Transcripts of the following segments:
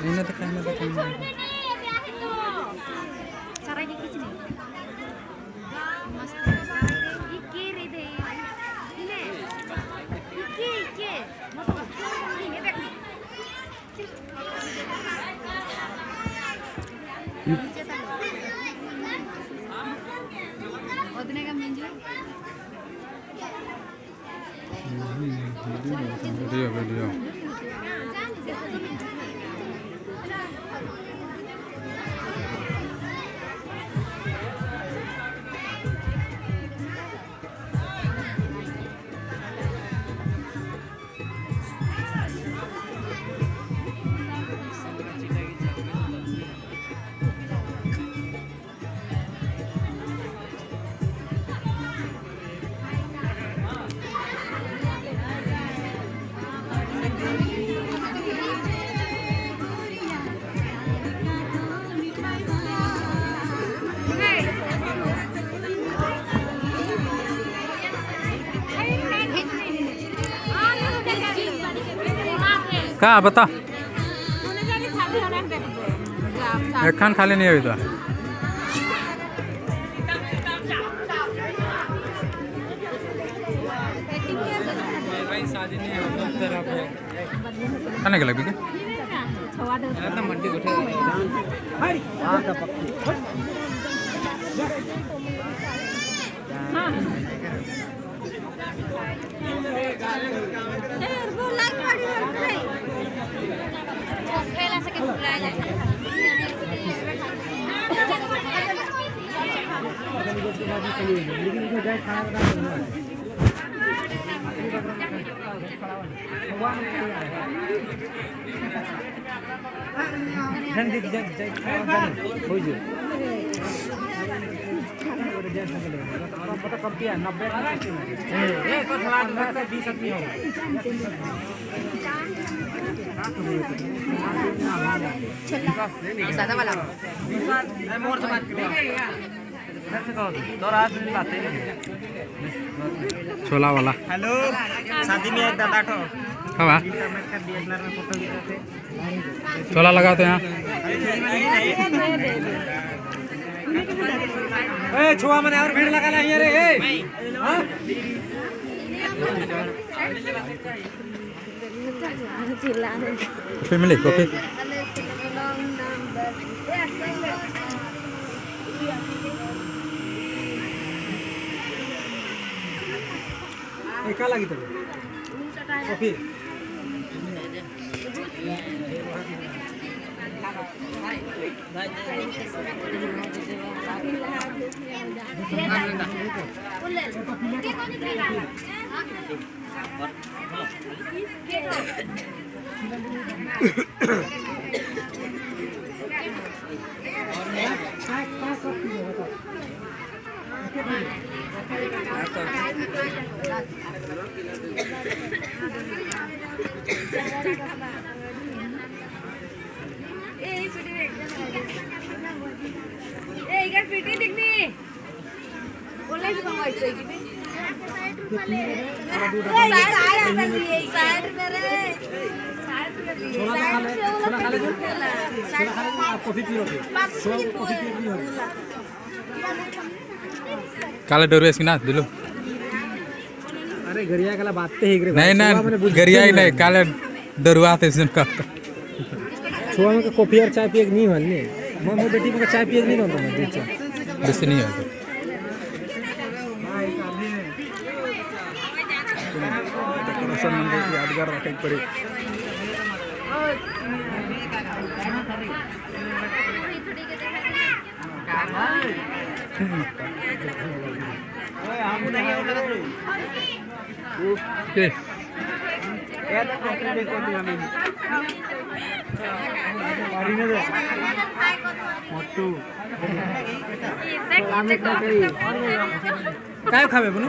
Ini tuh kena ada kan. Video video का बता। एक खान खाली नहीं हुई तो खाने के लगे बजे के बाद चली गई लेकिन मुझे गए खाना बनाना बनना है जन देख जन जन हो जो पता कब दिया नब्बे एक लाख लाख से बीस आदमी होगा सादा वाला मोर समाज छोला वाला हेलो शादी में एक दादा हवा का खींचते छोला लगाते हैं ए छुआ मने और भीड़ लगा ले रे ए फैमिली कॉफ़ी ए का लगी तो कॉफ़ी कॉफ़ी पी लो कॉफ़ी पी लो काले डोर इसकी ना दिलो। अरे गरिया कला बात ही नहीं ना गरिया ही नहीं काले डरुआ थे छुआ में कॉफ़ी और चाय पिए नहीं हलने मैं मोर बेटी में चाय पिए नहीं बनता मैं देख नहीं है डेकोरेशन मंदिर यादगार रखे पड़ी ओके काय खावे बोलो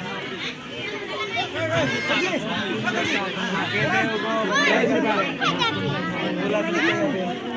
है